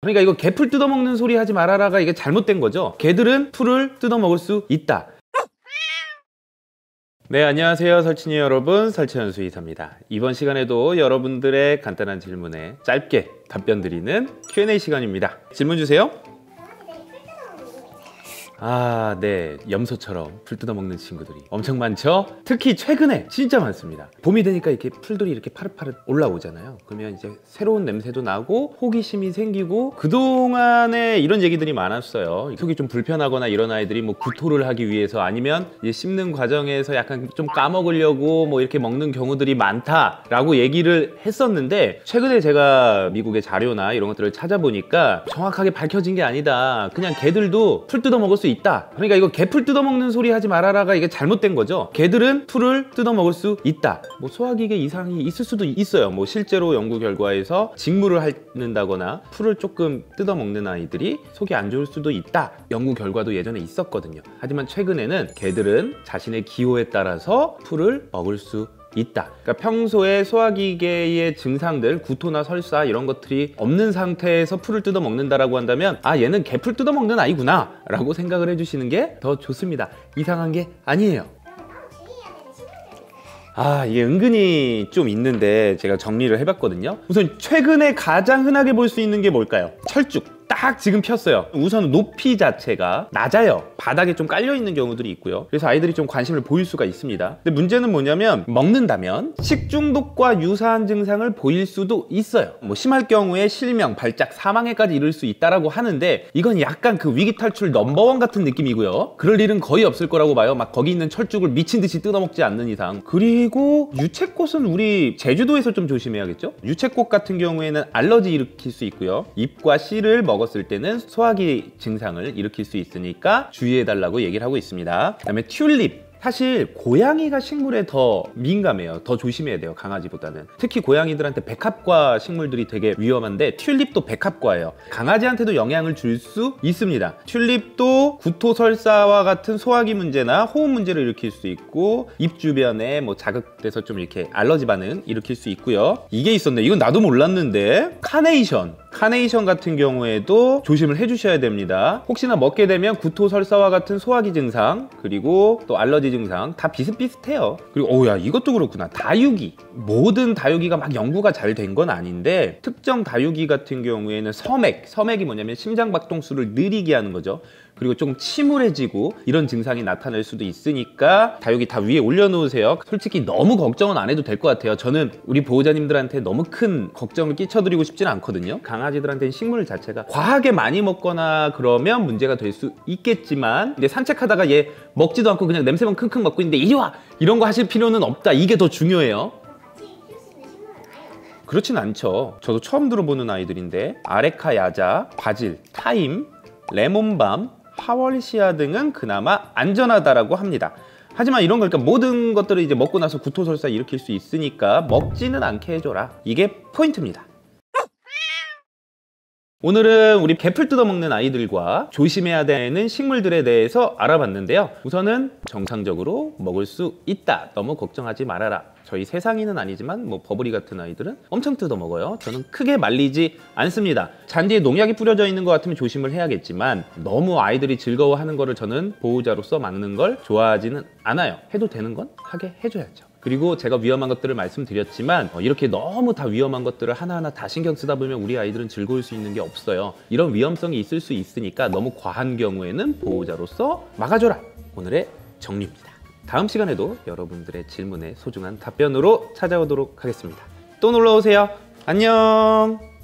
그러니까 이거 개풀 뜯어먹는 소리 하지 말아라가 이게 잘못된 거죠. 개들은 풀을 뜯어먹을 수 있다. 네, 안녕하세요. 설친이 여러분. 설채현 수의사입니다. 이번 시간에도 여러분들의 간단한 질문에 짧게 답변 드리는 Q&A 시간입니다. 질문 주세요. 아, 네. 염소처럼 풀 뜯어먹는 친구들이 엄청 많죠? 특히 최근에 진짜 많습니다. 봄이 되니까 이렇게 풀들이 이렇게 파릇파릇 올라오잖아요. 그러면 이제 새로운 냄새도 나고 호기심이 생기고 그동안에 이런 얘기들이 많았어요. 속이 좀 불편하거나 이런 아이들이 뭐 구토를 하기 위해서 아니면 이제 씹는 과정에서 약간 좀 까먹으려고 뭐 이렇게 먹는 경우들이 많다라고 얘기를 했었는데 최근에 제가 미국의 자료나 이런 것들을 찾아보니까 정확하게 밝혀진 게 아니다. 그냥 개들도 풀 뜯어먹을 수 있다. 그러니까 이거 개풀 뜯어먹는 소리 하지 말아라가 이게 잘못된 거죠. 개들은 풀을 뜯어먹을 수 있다. 뭐 소화기계 이상이 있을 수도 있어요. 뭐 실제로 연구 결과에서 직무를 하는다거나 풀을 조금 뜯어먹는 아이들이 속이 안 좋을 수도 있다. 연구 결과도 예전에 있었거든요. 하지만 최근에는 개들은 자신의 기호에 따라서 풀을 먹을 수 있다. 그러니까 평소에 소화기계의 증상들, 구토나 설사 이런 것들이 없는 상태에서 풀을 뜯어 먹는다라고 한다면 아 얘는 개풀 뜯어 먹는 아이구나 라고 생각을 해주시는 게 더 좋습니다. 이상한 게 아니에요. 아, 이게 은근히 좀 있는데 제가 정리를 해봤거든요. 우선 최근에 가장 흔하게 볼 수 있는 게 뭘까요? 철쭉. 딱 지금 폈어요. 우선 높이 자체가 낮아요. 바닥에 좀 깔려 있는 경우들이 있고요. 그래서 아이들이 좀 관심을 보일 수가 있습니다. 근데 문제는 뭐냐면 먹는다면 식중독과 유사한 증상을 보일 수도 있어요. 뭐 심할 경우에 실명, 발작, 사망에까지 이를 수 있다라고 하는데 이건 약간 그 위기 탈출 넘버원 같은 느낌이고요. 그럴 일은 거의 없을 거라고 봐요. 막 거기 있는 철쭉을 미친 듯이 뜯어먹지 않는 이상. 그리고 유채꽃은 우리 제주도에서 좀 조심해야겠죠? 유채꽃 같은 경우에는 알러지 일으킬 수 있고요. 잎과 씨를 먹 먹었을 때는 소화기 증상을 일으킬 수 있으니까 주의해달라고 얘기를 하고 있습니다. 그 다음에 튤립 사실 고양이가 식물에 더 민감해요. 더 조심해야 돼요. 강아지보다는. 특히 고양이들한테 백합과 식물들이 되게 위험한데 튤립도 백합과예요. 강아지한테도 영향을 줄 수 있습니다. 튤립도 구토설사와 같은 소화기 문제나 호흡 문제를 일으킬 수 있고 입 주변에 뭐 자극돼서 좀 이렇게 알러지 반응 일으킬 수 있고요. 이게 있었네. 이건 나도 몰랐는데 카네이션 카네이션 같은 경우에도 조심을 해주셔야 됩니다. 혹시나 먹게 되면 구토설사와 같은 소화기 증상 그리고 또 알러지 증상 다 비슷비슷해요. 그리고 오야 이것도 그렇구나. 다육이 모든 다육이가 막 연구가 잘 된 건 아닌데 특정 다육이 같은 경우에는 서맥 서맥이 뭐냐면 심장 박동수를 느리게 하는 거죠. 그리고 좀 침울해지고 이런 증상이 나타날 수도 있으니까 다육이 다 위에 올려놓으세요. 솔직히 너무 걱정은 안 해도 될 것 같아요. 저는 우리 보호자님들한테 너무 큰 걱정을 끼쳐드리고 싶지는 않거든요. 강아지들한테는 식물 자체가 과하게 많이 먹거나 그러면 문제가 될 수 있겠지만 근데 산책하다가 얘 먹지도 않고 그냥 냄새만 킁킁 맡고 있는데 이리 와! 이런 거 하실 필요는 없다. 이게 더 중요해요. 그렇진 않죠. 저도 처음 들어보는 아이들인데 아레카 야자, 바질, 타임, 레몬밤, 하월시아 등은 그나마 안전하다라고 합니다. 하지만 이런 걸 그러니까 모든 것들을 이제 먹고 나서 구토설사 일으킬 수 있으니까 먹지는 않게 해줘라. 이게 포인트입니다. 오늘은 우리 개풀 뜯어먹는 아이들과 조심해야 되는 식물들에 대해서 알아봤는데요. 우선은 정상적으로 먹을 수 있다. 너무 걱정하지 말아라. 저희 세상이는 아니지만 뭐 버블이 같은 아이들은 엄청 뜯어먹어요. 저는 크게 말리지 않습니다. 잔디에 농약이 뿌려져 있는 것 같으면 조심을 해야겠지만 너무 아이들이 즐거워하는 거를 저는 보호자로서 막는 걸 좋아하지는 않아요. 해도 되는 건 하게 해줘야죠. 그리고 제가 위험한 것들을 말씀드렸지만 어, 이렇게 너무 다 위험한 것들을 하나하나 다 신경 쓰다 보면 우리 아이들은 즐거울 수 있는 게 없어요. 이런 위험성이 있을 수 있으니까 너무 과한 경우에는 보호자로서 막아줘라. 오늘의 정리입니다. 다음 시간에도 여러분들의 질문에 소중한 답변으로 찾아오도록 하겠습니다. 또 놀러 오세요. 안녕.